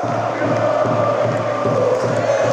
ハハハハ!